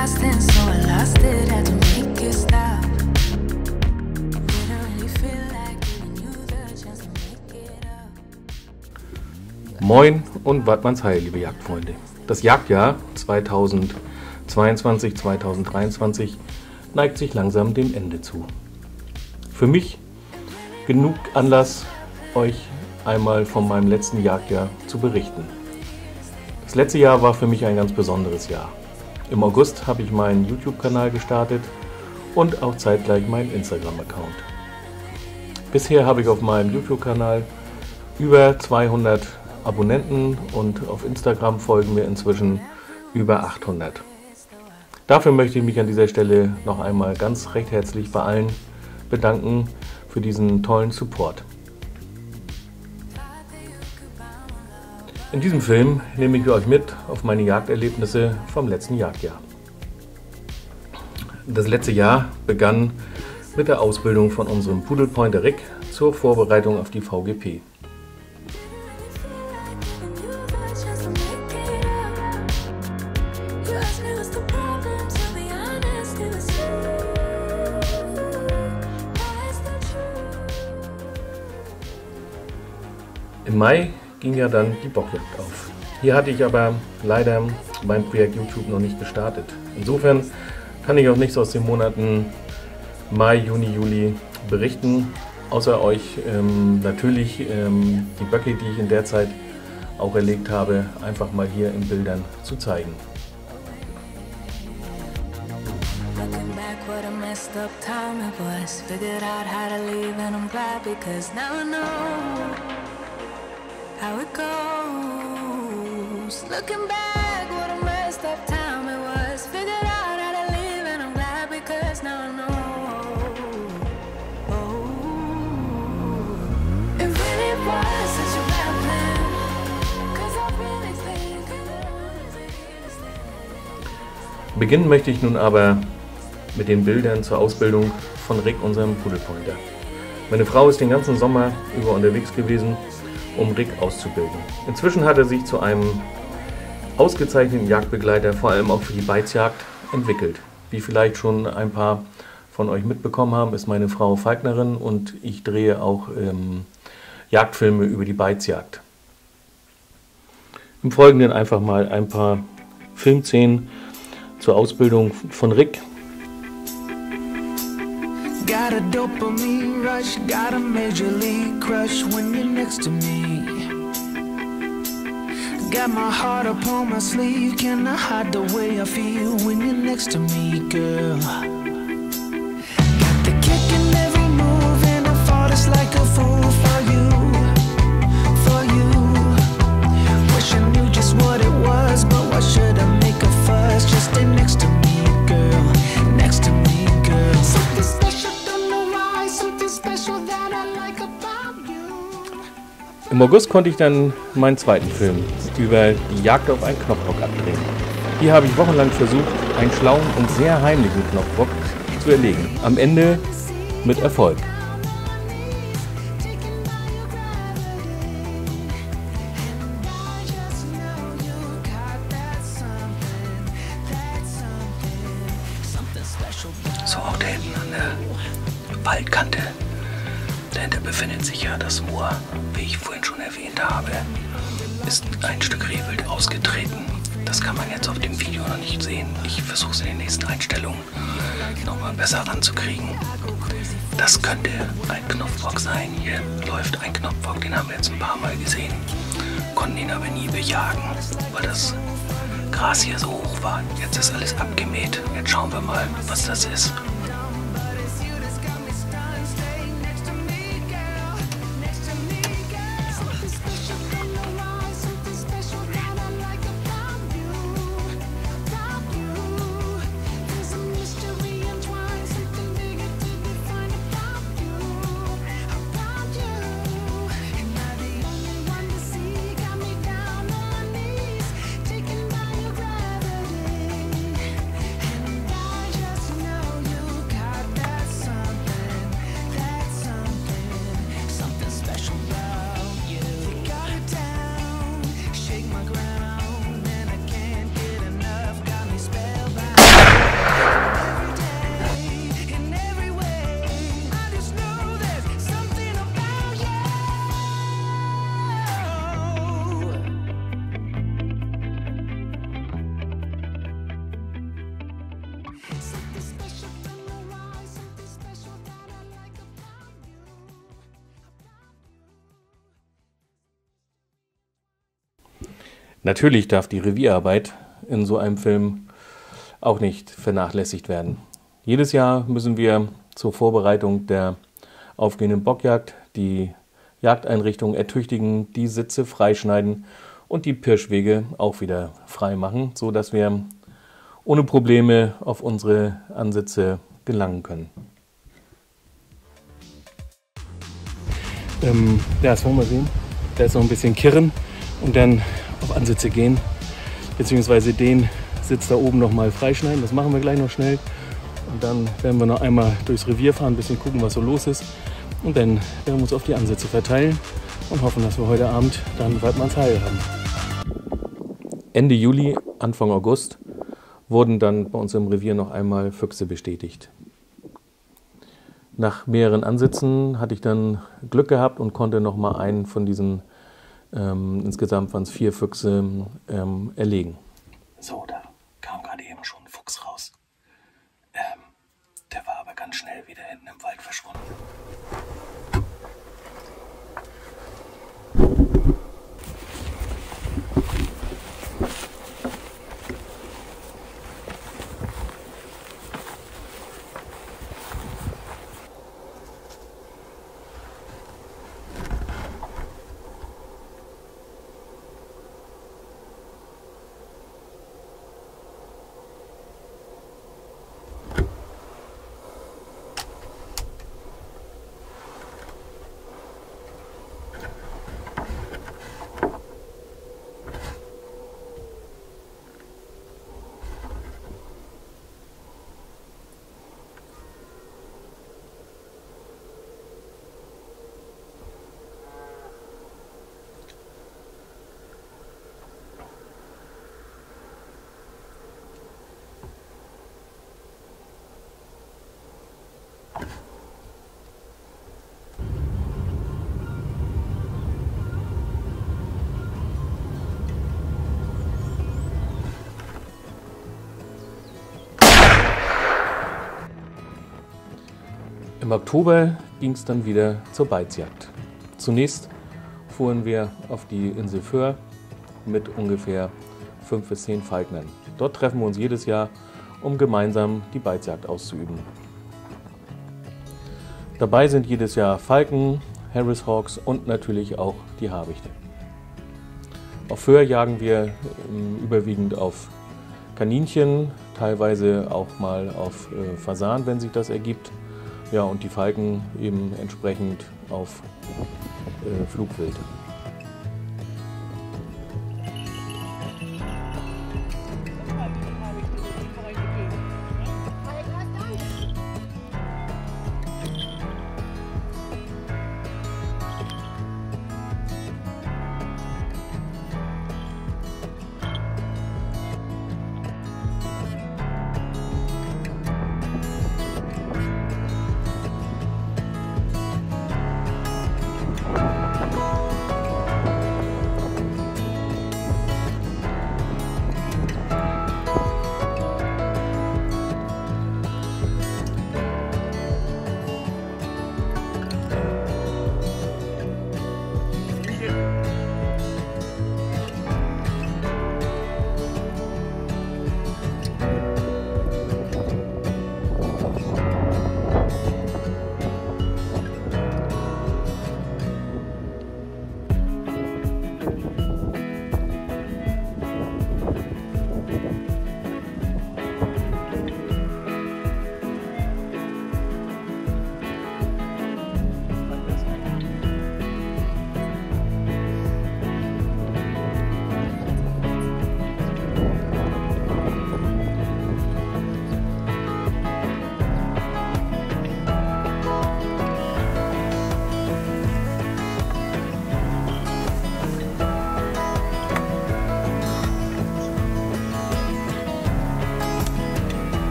exhausting, so I lost it. Had to Moin und Wattmanns Heil, liebe Jagdfreunde. Das Jagdjahr 2022, 2023 neigt sich langsam dem Ende zu. Für mich genug Anlass, euch einmal von meinem letzten Jagdjahr zu berichten. Das letzte Jahr war für mich ein ganz besonderes Jahr. Im August habe ich meinen YouTube-Kanal gestartet und auch zeitgleich meinen Instagram-Account. Bisher habe ich auf meinem YouTube-Kanal über 200 Abonnenten und auf Instagram folgen mir inzwischen über 800. Dafür möchte ich mich an dieser Stelle noch einmal ganz recht herzlich bei allen bedanken für diesen tollen Support. In diesem Film nehme ich euch mit auf meine Jagderlebnisse vom letzten Jagdjahr. Das letzte Jahr begann mit der Ausbildung von unserem Pudelpointer Rick zur Vorbereitung auf die VGP. Mai ging ja dann die Bockjagd auf. Hier hatte ich aber leider mein Projekt YouTube noch nicht gestartet. Insofern kann ich auch nichts aus den Monaten Mai, Juni, Juli berichten, außer euch ähm, natürlich ähm, die Böcke, die ich in der Zeit auch erlegt habe, einfach mal hier in Bildern zu zeigen. What a how it goes. Looking back, what a messed up time it was. Figured out how to leave, and I'm glad because now I know. Oh, it really was such a bad plan. 'Cause I really think. Beginnen möchte ich nun aber mit den Bildern zur Ausbildung von Rick, unserem Pudelpointer. Meine Frau ist den ganzen Sommer über unterwegs gewesen, um Rick auszubilden. Inzwischen hat er sich zu einem ausgezeichneten Jagdbegleiter, vor allem auch für die Beizjagd, entwickelt. Wie vielleicht schon ein paar von euch mitbekommen haben, ist meine Frau Falknerin und ich drehe auch ähm, Jagdfilme über die Beizjagd. Im Folgenden einfach mal ein paar Filmszenen zur Ausbildung von Rick. Got a dopamine rush, got a major league crush when you're next to me. Got my heart upon my sleeve, can I hide the way I feel when you're next to me, girl? Got the kick in every move, and I fought it's like a fool for you, for you. Knew just what it was, but should I make a fuss? Just stay next to me, girl. Next to me, Im August konnte ich dann meinen zweiten Film über die Jagd auf einen Knopfbock abdrehen. Hier habe ich wochenlang versucht, einen schlauen und sehr heimlichen Knopfbock zu erlegen. Am Ende mit Erfolg. Nächsten Einstellungen nochmal besser ranzukriegen. Das könnte ein Knopfbock sein. Hier läuft ein Knopfbock, den haben wir jetzt ein paar Mal gesehen. Konnten ihn aber nie bejagen, weil das Gras hier so hoch war. Jetzt ist alles abgemäht. Jetzt schauen wir mal, was das ist. Natürlich darf die Revierarbeit in so einem Film auch nicht vernachlässigt werden. Jedes Jahr müssen wir zur Vorbereitung der aufgehenden Bockjagd die Jagdeinrichtung ertüchtigen, die Sitze freischneiden und die Pirschwege auch wieder frei machen, sodass wir ohne Probleme auf unsere Ansitze gelangen können. Ähm, ja, das wollen wir sehen. Da ist noch ein bisschen Kirren und dann auf Ansitze gehen, beziehungsweise den Sitz da oben noch mal freischneiden. Das machen wir gleich noch schnell. Und dann werden wir noch einmal durchs Revier fahren, ein bisschen gucken, was so los ist. Und dann werden wir uns auf die Ansitze verteilen und hoffen, dass wir heute Abend dann Waldmanns Heil haben. Ende Juli, Anfang August wurden dann bei uns im Revier noch einmal Füchse bestätigt. Nach mehreren Ansitzen hatte ich dann Glück gehabt und konnte noch mal einen von diesen, ähm, insgesamt waren es vier Füchse, ähm, erlegen. So, Im Oktober ging es dann wieder zur Beizjagd. Zunächst fuhren wir auf die Insel Föhr mit ungefähr fünf bis zehn Falknern. Dort treffen wir uns jedes Jahr, um gemeinsam die Beizjagd auszuüben. Dabei sind jedes Jahr Falken, Harris Hawks und natürlich auch die Habichte. Auf Föhr jagen wir ähm, überwiegend auf Kaninchen, teilweise auch mal auf äh, Fasan, wenn sich das ergibt. Ja, und die Falken eben entsprechend auf äh, Flugwild.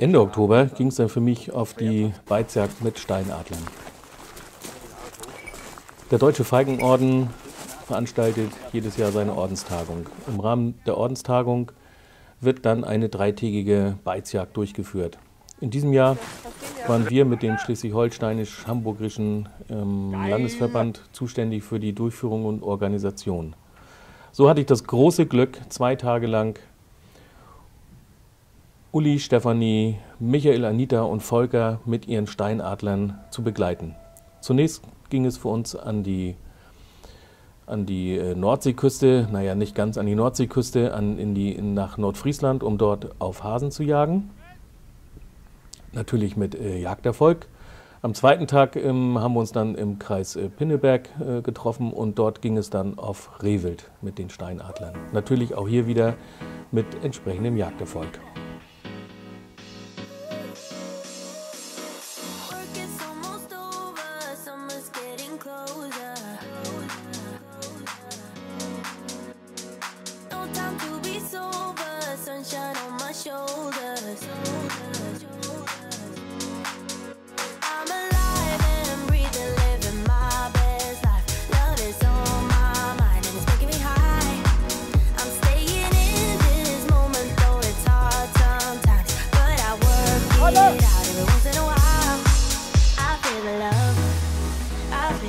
Ende Oktober ging es dann für mich auf die Beizjagd mit Steinadlern. Der Deutsche Feigenorden veranstaltet jedes Jahr seine Ordenstagung. Im Rahmen der Ordenstagung wird dann eine dreitägige Beizjagd durchgeführt. In diesem Jahr waren wir mit dem schleswig-holsteinisch-hamburgischen ähm, Landesverband zuständig für die Durchführung und Organisation. So hatte ich das große Glück, zwei Tage lang Uli, Stefanie, Michael, Anita und Volker mit ihren Steinadlern zu begleiten. Zunächst ging es für uns an die, an die äh, Nordseeküste, naja, nicht ganz an die Nordseeküste, an, in die, nach Nordfriesland, um dort auf Hasen zu jagen. Natürlich mit äh, Jagderfolg. Am zweiten Tag ähm, haben wir uns dann im Kreis äh, Pinneberg äh, getroffen und dort ging es dann auf Rehwild mit den Steinadlern. Natürlich auch hier wieder mit entsprechendem Jagderfolg.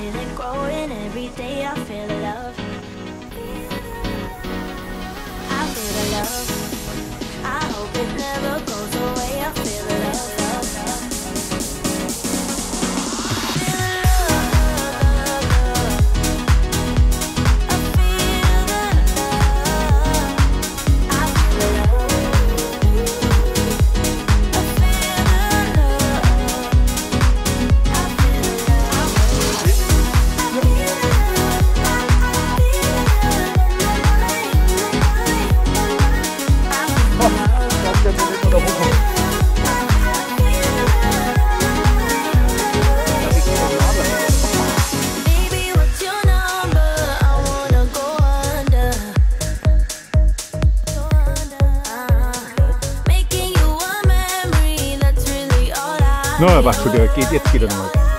I feel it growing every day. I feel the love. I feel the love. I hope it never goes Na, schon, der geht, jetzt geht er nochmal.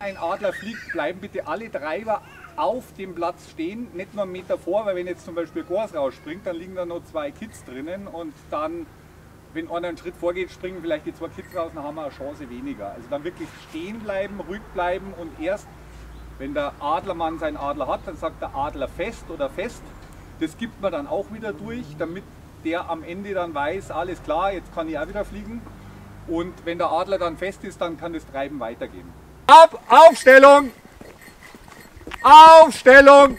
Ein Adler fliegt, bleiben bitte alle Treiber auf dem Platz stehen, nicht nur einen Meter vor, weil wenn jetzt zum Beispiel Gors rausspringt, dann liegen da noch zwei Kids drinnen und dann, wenn einer einen Schritt vorgeht, springen vielleicht die zwei Kids raus, dann haben wir eine Chance weniger. Also dann wirklich stehen bleiben, ruhig bleiben und erst, wenn der Adlermann seinen Adler hat, dann sagt der Adler fest oder fest. Das gibt man dann auch wieder durch, damit der am Ende dann weiß, alles klar, jetzt kann ich auch wieder fliegen. Und wenn der Adler dann fest ist, dann kann das Treiben weitergehen. Ab, Aufstellung! Aufstellung!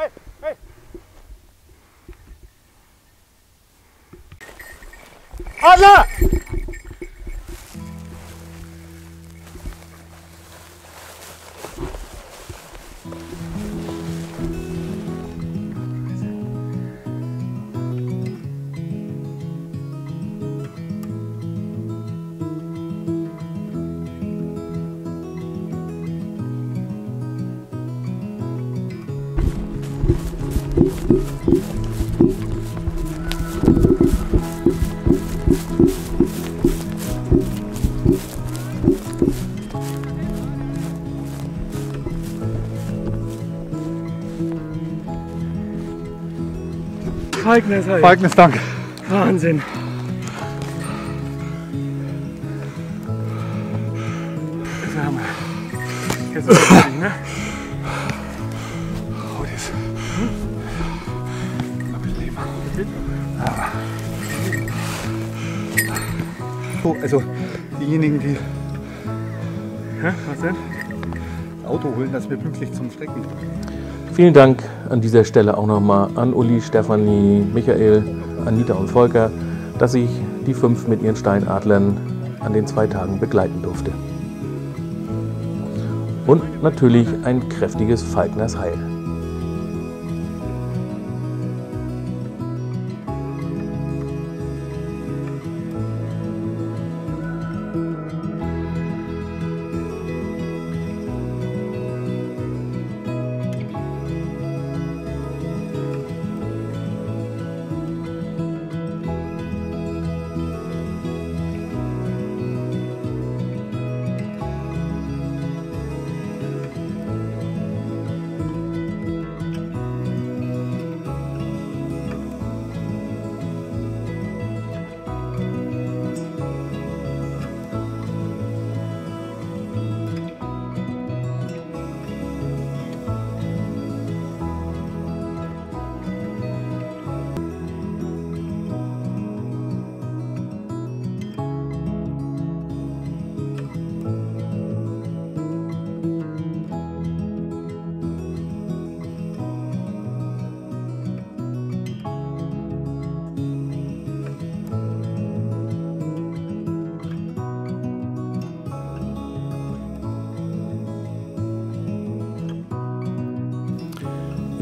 はいはい Falkner sei. Falknes Dank. Wahnsinn. Das haben wir. Jetzt ist es ne? Oh, das. Hab ich Leben. So, also diejenigen, die Hä? Was denn? Auto holen, dass wir pünktlich zum Strecken. Vielen Dank an dieser Stelle auch nochmal an Uli, Stefanie, Michael, Anita und Volker, dass ich die fünf mit ihren Steinadlern an den zwei Tagen begleiten durfte. Und natürlich ein kräftiges Falkners Heil.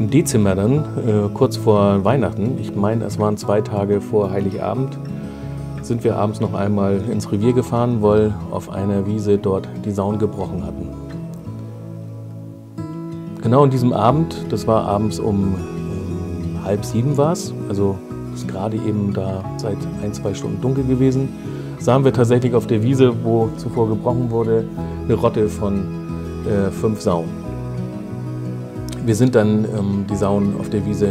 Im Dezember dann, äh, kurz vor Weihnachten, ich meine, es waren zwei Tage vor Heiligabend, sind wir abends noch einmal ins Revier gefahren, weil auf einer Wiese dort die Sauen gebrochen hatten. Genau an diesem Abend, das war abends um ähm, halb sieben war es, also ist gerade eben da seit ein, zwei Stunden dunkel gewesen, sahen wir tatsächlich auf der Wiese, wo zuvor gebrochen wurde, eine Rotte von äh, fünf Sauen. Wir sind dann ähm, die Sauen auf der Wiese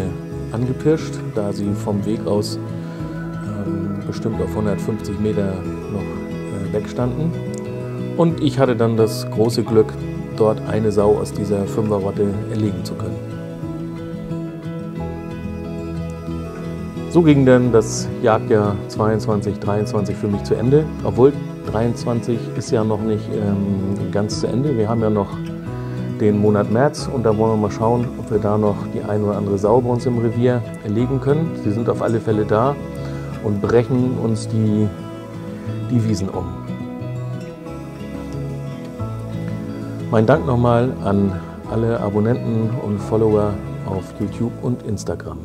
angepirscht, da sie vom Weg aus ähm, bestimmt auf 150 Meter noch äh, wegstanden. Und ich hatte dann das große Glück, dort eine Sau aus dieser Fünferrotte erlegen zu können. So ging dann das Jagdjahr 22, 23 für mich zu Ende. Obwohl 23 ist ja noch nicht ähm, ganz zu Ende. Wir haben ja noch den Monat März und da wollen wir mal schauen, ob wir da noch die ein oder andere Sau bei uns im Revier erlegen können. Sie sind auf alle Fälle da und brechen uns die, die Wiesen um. Mein Dank nochmal an alle Abonnenten und Follower auf YouTube und Instagram.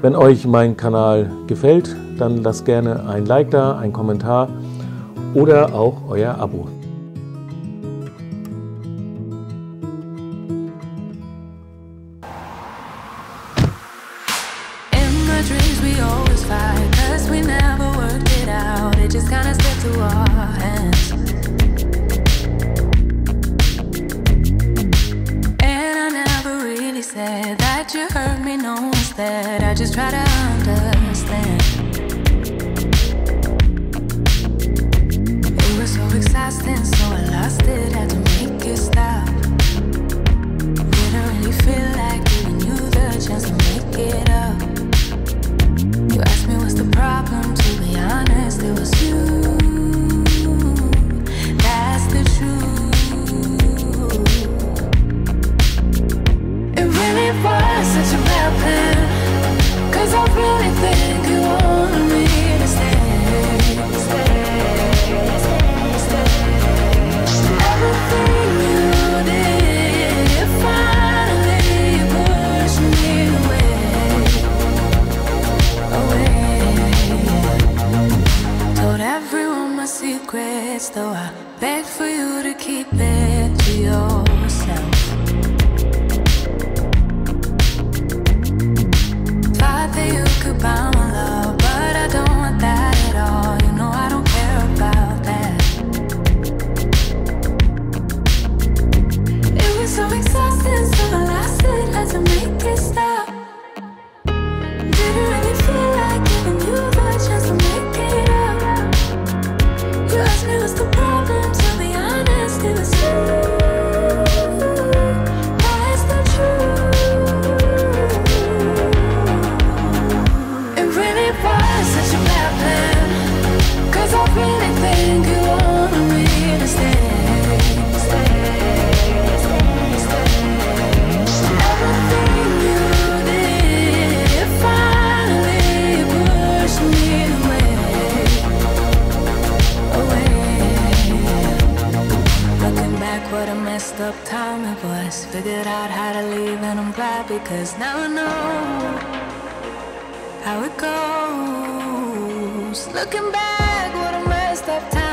Wenn euch mein Kanal gefällt, dann lasst gerne ein Like da, ein Kommentar oder auch euer Abo. It just kinda slipped through our hands. And I never really said That you hurt me, no instead I just try to understand. It was so exhausting So I lost it, had to make it stop such a bad plan. Cause I really how it goes. Looking back, what a messed up time.